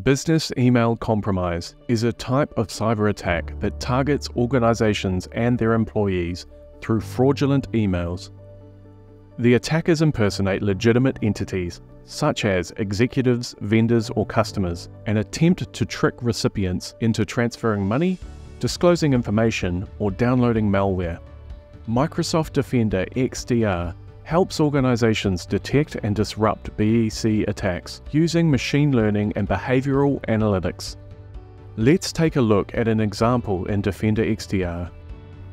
Business email compromise is a type of cyber attack that targets organizations and their employees through fraudulent emails. The attackers impersonate legitimate entities, such as executives, vendors, or customers, and attempt to trick recipients into transferring money, disclosing information, or downloading malware. Microsoft Defender XDR helps organizations detect and disrupt BEC attacks using machine learning and behavioral analytics. Let's take a look at an example in Defender XDR.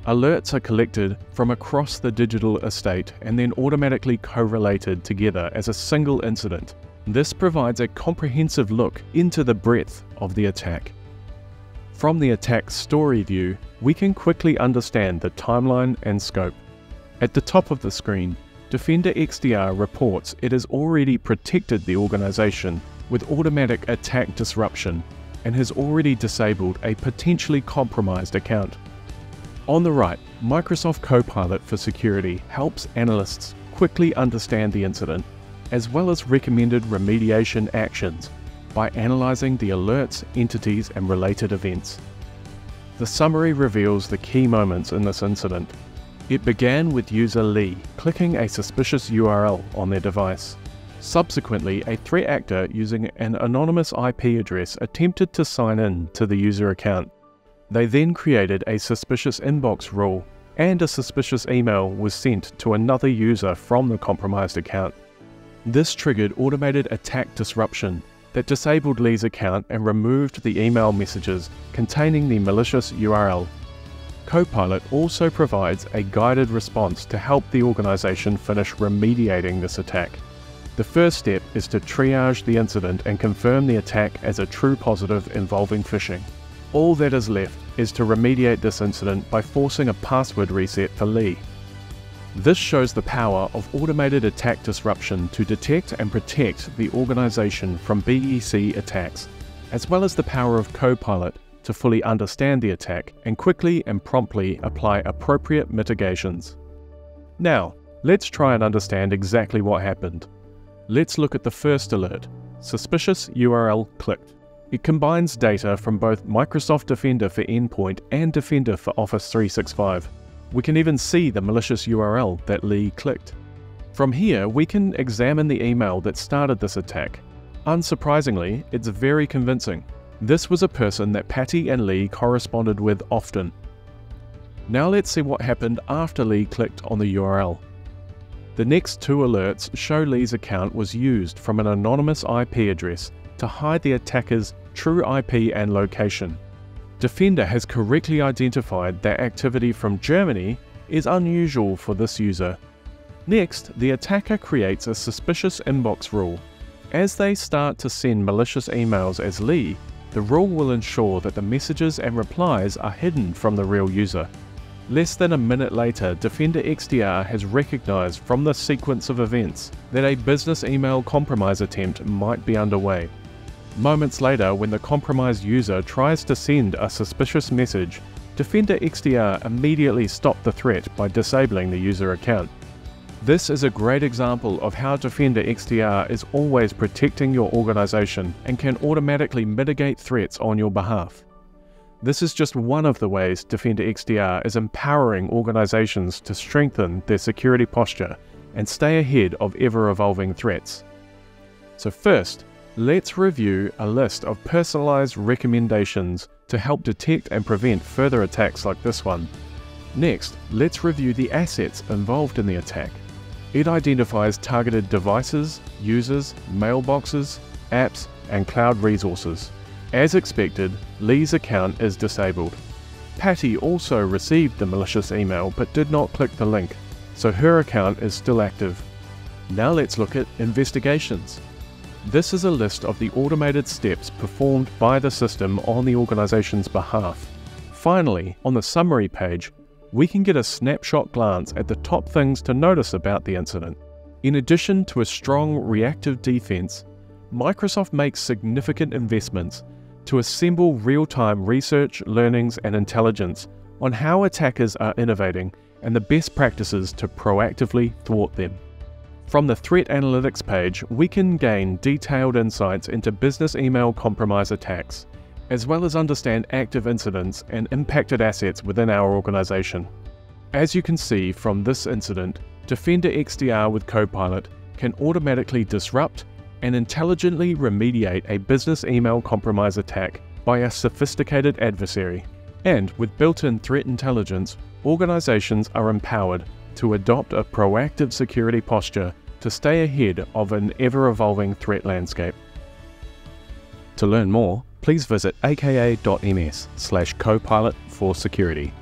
Alerts are collected from across the digital estate and then automatically correlated together as a single incident. This provides a comprehensive look into the breadth of the attack. From the attack story view, we can quickly understand the timeline and scope. At the top of the screen, Defender XDR reports it has already protected the organization with automatic attack disruption and has already disabled a potentially compromised account. On the right, Microsoft Copilot for Security helps analysts quickly understand the incident, as well as recommended remediation actions by analyzing the alerts, entities, and related events. The summary reveals the key moments in this incident it began with user Lee clicking a suspicious URL on their device. Subsequently, a threat actor using an anonymous IP address attempted to sign in to the user account. They then created a suspicious inbox rule, and a suspicious email was sent to another user from the compromised account. This triggered automated attack disruption that disabled Lee's account and removed the email messages containing the malicious URL Copilot also provides a guided response to help the organization finish remediating this attack. The first step is to triage the incident and confirm the attack as a true positive involving phishing. All that is left is to remediate this incident by forcing a password reset for Lee. This shows the power of automated attack disruption to detect and protect the organization from BEC attacks, as well as the power of Copilot to fully understand the attack and quickly and promptly apply appropriate mitigations. Now, let's try and understand exactly what happened. Let's look at the first alert suspicious URL clicked. It combines data from both Microsoft Defender for Endpoint and Defender for Office 365. We can even see the malicious URL that Lee clicked. From here, we can examine the email that started this attack. Unsurprisingly, it's very convincing. This was a person that Patty and Lee corresponded with often. Now let's see what happened after Lee clicked on the URL. The next two alerts show Lee's account was used from an anonymous IP address to hide the attacker's true IP and location. Defender has correctly identified that activity from Germany is unusual for this user. Next, the attacker creates a suspicious inbox rule. As they start to send malicious emails as Lee, the rule will ensure that the messages and replies are hidden from the real user. Less than a minute later, Defender XDR has recognized from the sequence of events that a business email compromise attempt might be underway. Moments later, when the compromised user tries to send a suspicious message, Defender XDR immediately stopped the threat by disabling the user account. This is a great example of how Defender XDR is always protecting your organization and can automatically mitigate threats on your behalf. This is just one of the ways Defender XDR is empowering organizations to strengthen their security posture and stay ahead of ever evolving threats. So, first, let's review a list of personalized recommendations to help detect and prevent further attacks like this one. Next, let's review the assets involved in the attack. It identifies targeted devices, users, mailboxes, apps, and cloud resources. As expected, Lee's account is disabled. Patty also received the malicious email but did not click the link, so her account is still active. Now let's look at investigations. This is a list of the automated steps performed by the system on the organization's behalf. Finally, on the summary page, we can get a snapshot glance at the top things to notice about the incident. In addition to a strong reactive defense, Microsoft makes significant investments to assemble real time research, learnings, and intelligence on how attackers are innovating and the best practices to proactively thwart them. From the Threat Analytics page, we can gain detailed insights into business email compromise attacks, as well as understand active incidents and impacted assets within our organization. As you can see from this incident, Defender XDR with Copilot can automatically disrupt and intelligently remediate a business email compromise attack by a sophisticated adversary. And with built in threat intelligence, organizations are empowered to adopt a proactive security posture to stay ahead of an ever evolving threat landscape. To learn more, please visit aka.ms slash copilot for security.